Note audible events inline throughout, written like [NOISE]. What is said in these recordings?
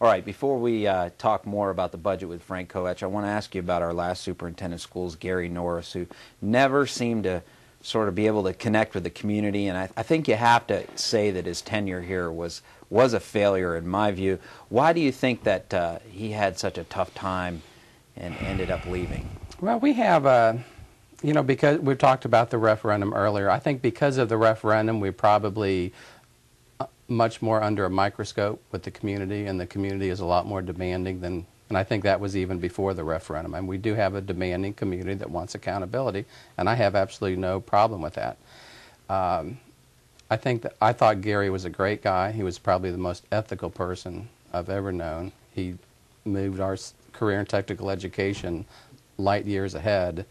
All right, before we uh, talk more about the budget with Frank Kovach, I want to ask you about our last superintendent schools, Gary Norris, who never seemed to sort of be able to connect with the community. And I, I think you have to say that his tenure here was was a failure in my view. Why do you think that uh, he had such a tough time and ended up leaving? Well, we have a, you know, because we've talked about the referendum earlier. I think because of the referendum, we probably much more under a microscope with the community, and the community is a lot more demanding than, and I think that was even before the referendum. And we do have a demanding community that wants accountability, and I have absolutely no problem with that. Um, I think that I thought Gary was a great guy. He was probably the most ethical person I've ever known. He moved our career and technical education light years ahead.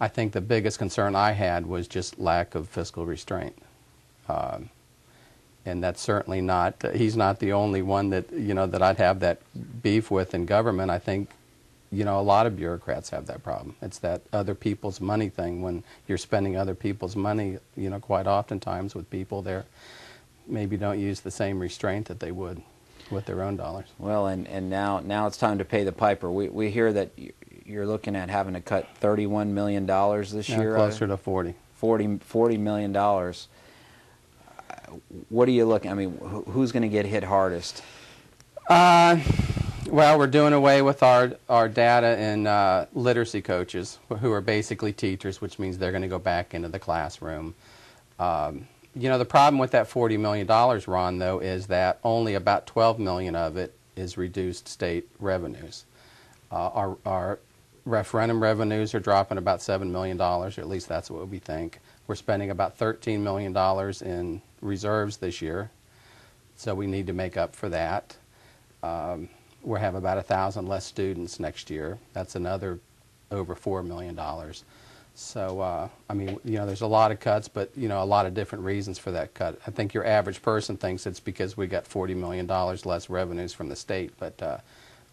I think the biggest concern I had was just lack of fiscal restraint. Um, and that's certainly not he's not the only one that you know that I'd have that beef with in government. I think you know a lot of bureaucrats have that problem. It's that other people's money thing when you're spending other people's money, you know, quite oftentimes with people there maybe don't use the same restraint that they would with their own dollars. Well, and, and now now it's time to pay the piper. We we hear that you're looking at having to cut 31 million dollars this yeah, year. Closer uh, to 40. 40 40 million dollars what are you looking? I mean, who's going to get hit hardest? Uh, well, we're doing away with our our data and uh, literacy coaches, who are basically teachers, which means they're going to go back into the classroom. Um, you know, the problem with that forty million dollars, Ron, though, is that only about twelve million of it is reduced state revenues. Uh, our our referendum revenues are dropping about seven million dollars, or at least that's what we think. We're spending about thirteen million dollars in reserves this year, so we need to make up for that. Um, we'll have about a thousand less students next year. That's another over four million dollars. So uh, I mean, you know, there's a lot of cuts, but you know, a lot of different reasons for that cut. I think your average person thinks it's because we got 40 million dollars less revenues from the state, but uh,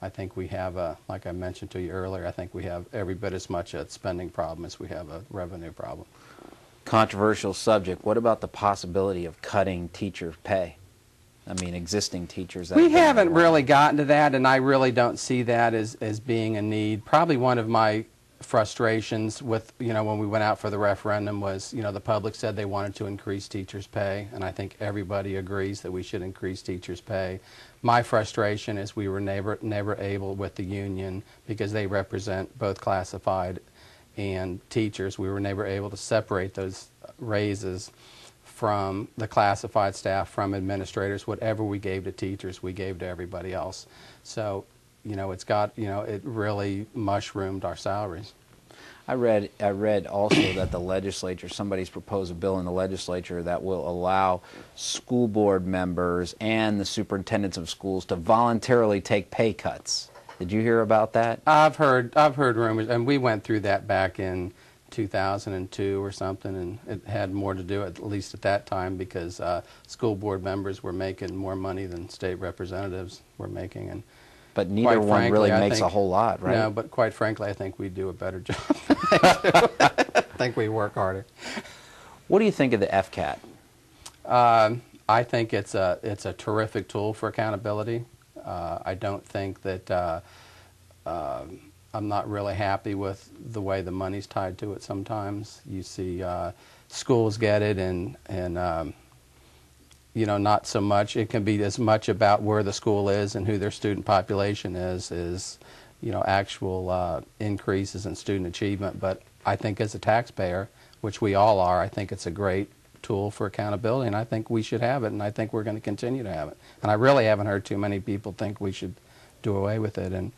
I think we have, a, like I mentioned to you earlier, I think we have every bit as much a spending problem as we have a revenue problem controversial subject. What about the possibility of cutting teacher pay? I mean, existing teachers. we haven't really gotten to that, and I really don't see that as, as being a need. Probably one of my frustrations with, you know, when we went out for the referendum was, you know, the public said they wanted to increase teachers' pay, and I think everybody agrees that we should increase teachers' pay. My frustration is we were never, never able with the union, because they represent both classified and teachers, we were never able to separate those raises from the classified staff, from administrators. Whatever we gave to teachers, we gave to everybody else. So, you know, it's got, you know, it really mushroomed our salaries. I read, I read also that the legislature, somebody's proposed a bill in the legislature that will allow school board members and the superintendents of schools to voluntarily take pay cuts. Did you hear about that? I've heard I've heard rumors, and we went through that back in 2002 or something, and it had more to do, at least at that time, because uh, school board members were making more money than state representatives were making, and. But neither one frankly, really makes think, a whole lot, right? No, but quite frankly, I think we do a better [LAUGHS] job. I think we work harder. What do you think of the FCAT? Uh, I think it's a it's a terrific tool for accountability. Uh, I don't think that uh, uh, I'm not really happy with the way the money's tied to it. Sometimes you see schools get it, and and um, you know not so much. It can be as much about where the school is and who their student population is, is you know actual uh, increases in student achievement. But I think as a taxpayer, which we all are, I think it's a great tool for accountability, and I think we should have it, and I think we're going to continue to have it. And I really haven't heard too many people think we should do away with it. And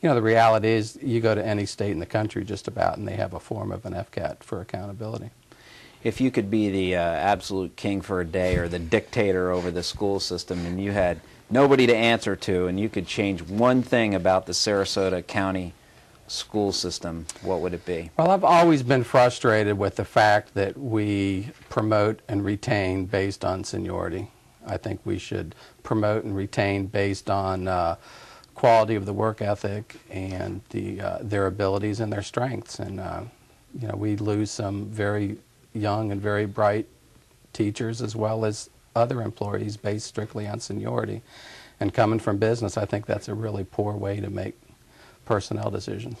you know, the reality is, you go to any state in the country just about, and they have a form of an FCAT for accountability. If you could be the uh, absolute king for a day or the dictator over the school system, and you had nobody to answer to, and you could change one thing about the Sarasota County school system, what would it be? Well, I've always been frustrated with the fact that we promote and retain based on seniority. I think we should promote and retain based on uh, quality of the work ethic and the, uh, their abilities and their strengths. And, uh, you know, we lose some very young and very bright teachers as well as other employees based strictly on seniority. And coming from business, I think that's a really poor way to make personnel decisions.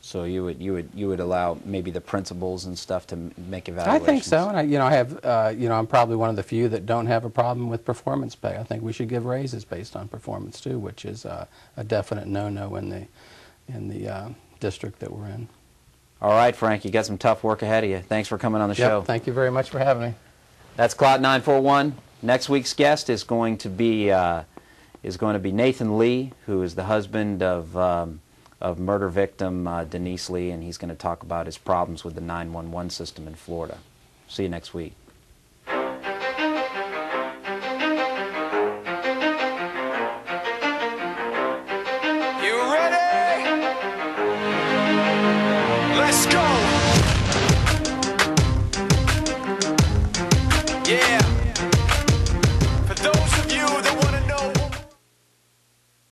So you would you would you would allow maybe the principals and stuff to make I think so, and I, you know, I have, uh, you know, I'm probably one of the few that don't have a problem with performance pay. I think we should give raises based on performance too, which is uh, a definite no-no in the in the uh, district that we're in. All right, Frank, you got some tough work ahead of you. Thanks for coming on the Yep, show. Thank you very much for having me. That's Clout 941. Next week's guest is going to be uh, is going to be Nathan Lee, who is the husband of, um, of murder victim uh, Denise Lee, and he's going to talk about his problems with the 911 system in Florida. See you next week. Let's go!